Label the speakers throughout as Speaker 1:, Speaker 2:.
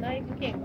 Speaker 1: 나이프 게임.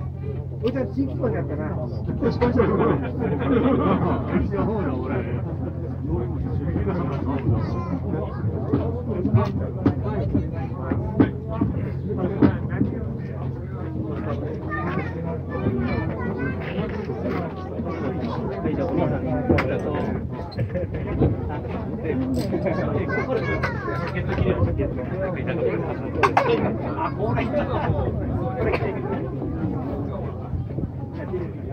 Speaker 1: おじゃ地域公やなったら、結構しう。私の方俺。はい、じゃあお兄さん、ありがとう。